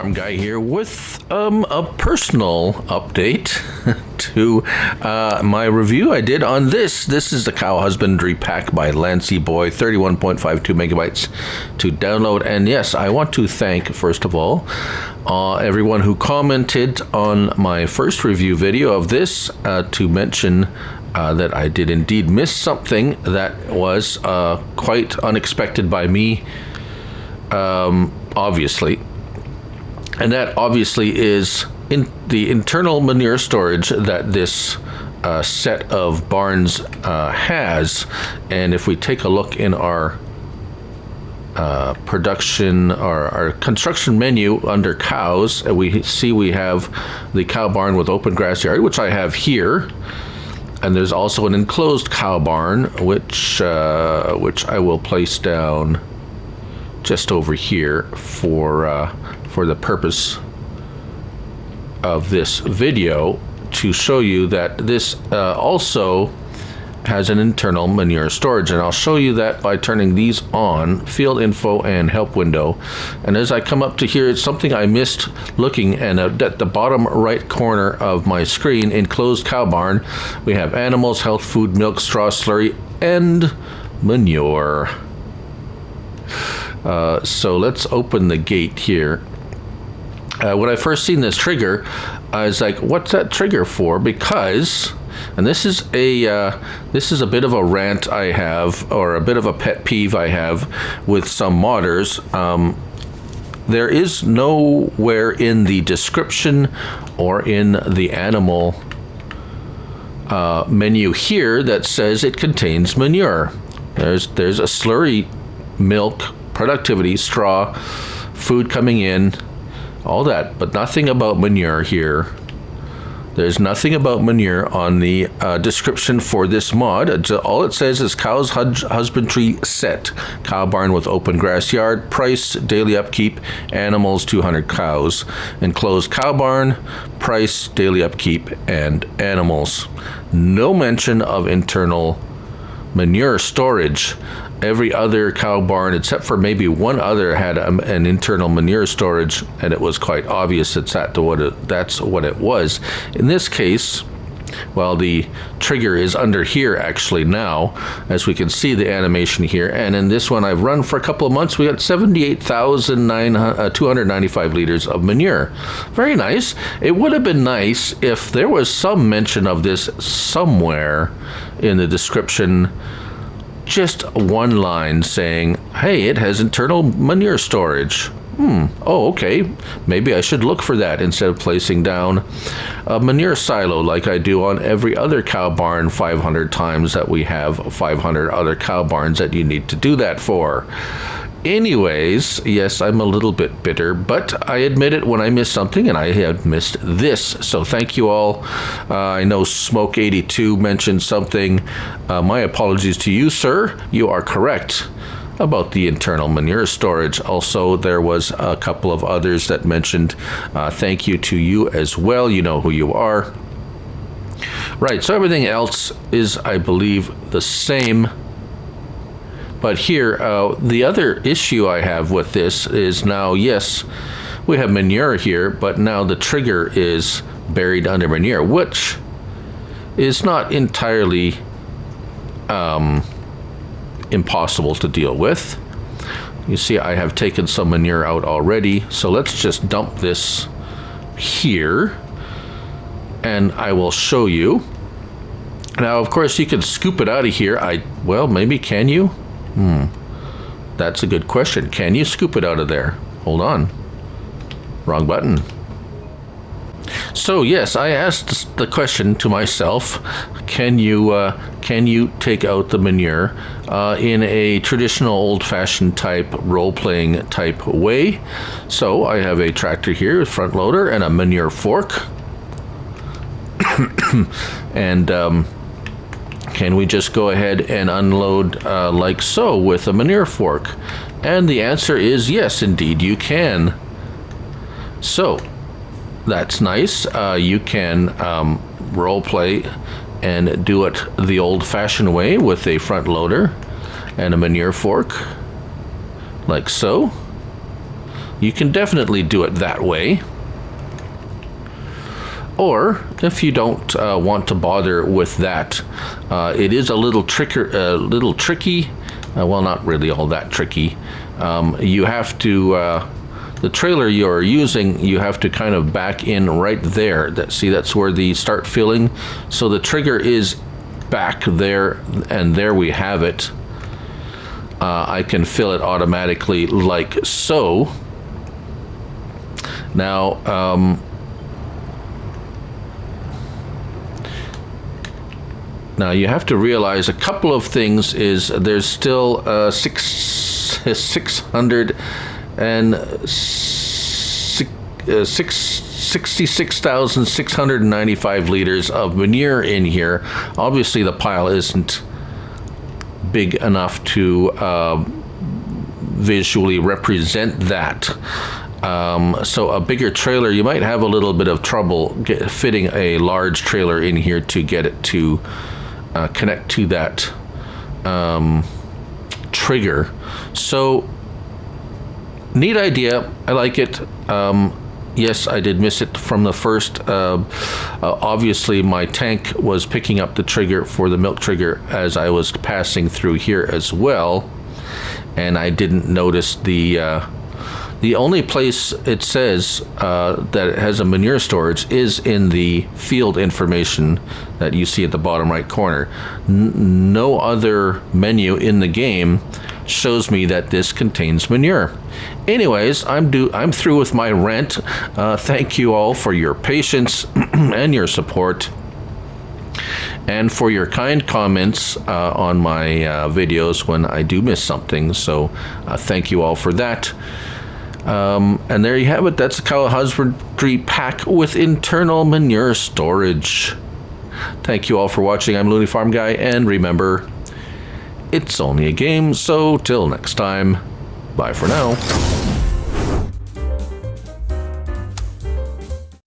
Farm Guy here with um, a personal update to uh, my review I did on this. This is the Cow Husbandry Pack by Lancyboi, 31.52 megabytes to download. And yes, I want to thank, first of all, uh, everyone who commented on my first review video of this uh, to mention uh, that I did indeed miss something that was uh, quite unexpected by me, um, obviously and that obviously is in the internal manure storage that this uh, set of barns uh, has. And if we take a look in our uh, production or our construction menu under cows, uh, we see we have the cow barn with open grass yard, which I have here. And there's also an enclosed cow barn, which uh, which I will place down just over here for uh, for the purpose of this video to show you that this uh, also has an internal manure storage. And I'll show you that by turning these on field info and help window. And as I come up to here it's something I missed looking and at the bottom right corner of my screen enclosed cow barn we have animals health food milk straw slurry and manure uh, so let's open the gate here uh, when I first seen this trigger, I was like, "What's that trigger for?" Because, and this is a uh, this is a bit of a rant I have, or a bit of a pet peeve I have with some modders. Um, there is nowhere in the description or in the animal uh, menu here that says it contains manure. There's there's a slurry, milk, productivity, straw, food coming in all that, but nothing about manure here. There's nothing about manure on the uh, description for this mod. All it says is cows husbandry set, cow barn with open grass yard, price, daily upkeep, animals 200 cows, enclosed cow barn, price, daily upkeep, and animals. No mention of internal manure storage every other cow barn, except for maybe one other, had a, an internal manure storage, and it was quite obvious that what it, that's what it was. In this case, well, the trigger is under here actually now, as we can see the animation here. And in this one I've run for a couple of months, we got 78,295 uh, liters of manure. Very nice. It would have been nice if there was some mention of this somewhere in the description just one line saying, hey, it has internal manure storage. Hmm, oh, okay. Maybe I should look for that instead of placing down a manure silo like I do on every other cow barn 500 times that we have 500 other cow barns that you need to do that for. Anyways, yes, I'm a little bit bitter, but I admit it when I miss something, and I have missed this. So thank you all. Uh, I know Smoke82 mentioned something. Uh, my apologies to you, sir. You are correct about the internal manure storage. Also, there was a couple of others that mentioned uh, thank you to you as well. You know who you are. Right, so everything else is, I believe, the same. But here, uh, the other issue I have with this is now, yes, we have manure here, but now the trigger is buried under manure, which is not entirely um, impossible to deal with. You see, I have taken some manure out already, so let's just dump this here, and I will show you. Now, of course, you can scoop it out of here. I Well, maybe can you? Hmm. That's a good question. Can you scoop it out of there? Hold on. Wrong button. So yes, I asked the question to myself: Can you uh, can you take out the manure uh, in a traditional old-fashioned type role-playing type way? So I have a tractor here, front loader, and a manure fork, and um, can we just go ahead and unload uh, like so with a manure fork? And the answer is yes, indeed you can. So, that's nice. Uh, you can um, role play and do it the old fashioned way with a front loader and a manure fork, like so. you can definitely do it that way. Or if you don't uh, want to bother with that, uh, it is a little tricker, uh, little tricky. Uh, well, not really all that tricky. Um, you have to uh, the trailer you're using, you have to kind of back in right there. That see, that's where the start filling. So the trigger is back there, and there we have it. Uh, I can fill it automatically like so. Now, um, Now you have to realize a couple of things is there's still uh, six, 600 and six, uh, six, 66,695 liters of manure in here. Obviously, the pile isn't big enough to uh, visually represent that. Um, so a bigger trailer, you might have a little bit of trouble get, fitting a large trailer in here to get it to uh, connect to that um, trigger. So neat idea. I like it. Um, yes, I did miss it from the first. Uh, uh, obviously, my tank was picking up the trigger for the milk trigger as I was passing through here as well, and I didn't notice the. Uh, the only place it says uh, that it has a manure storage is in the field information that you see at the bottom right corner. N no other menu in the game shows me that this contains manure. Anyways, I'm do I'm through with my rent. Uh, thank you all for your patience and your support and for your kind comments uh, on my uh, videos when I do miss something. So, uh, thank you all for that. Um, and there you have it. That's a cow husbandry pack with internal manure storage. Thank you all for watching. I'm Looney Farm Guy, and remember, it's only a game, so till next time, bye for now.